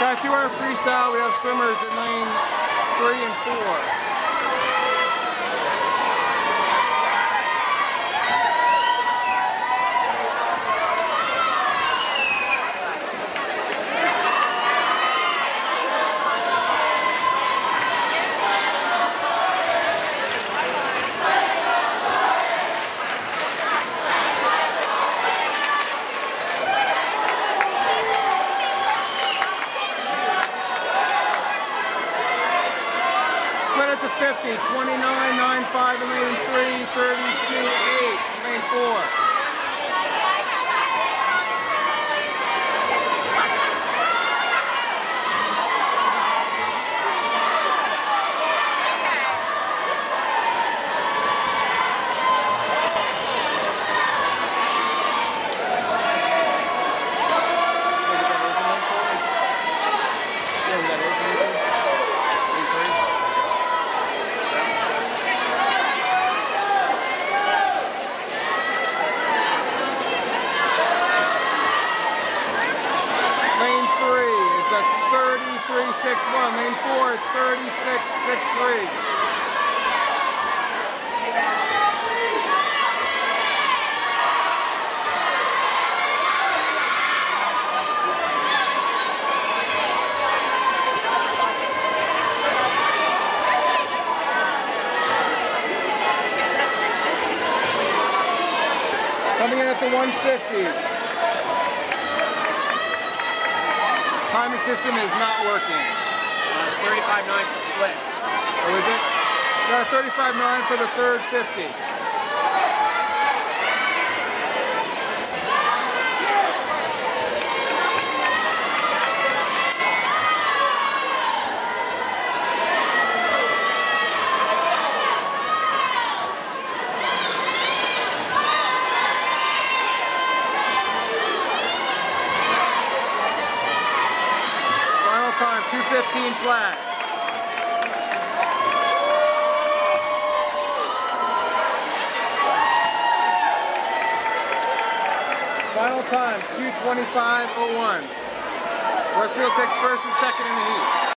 Got 200 freestyle. We have swimmers in lane three and four. It to 50, 29, 9, 5 in lane 3, 32, 8 in lane 4. Lane 3 is a 33.61. Lane 4 is 36.63. Coming in at the 150. Timing system is not working. Uh, it's 35 nines to split. Oh, is it? Got a 35.9 for the third 50. 15 flat. Final time, 225.01. Westfield takes first and second in the heat.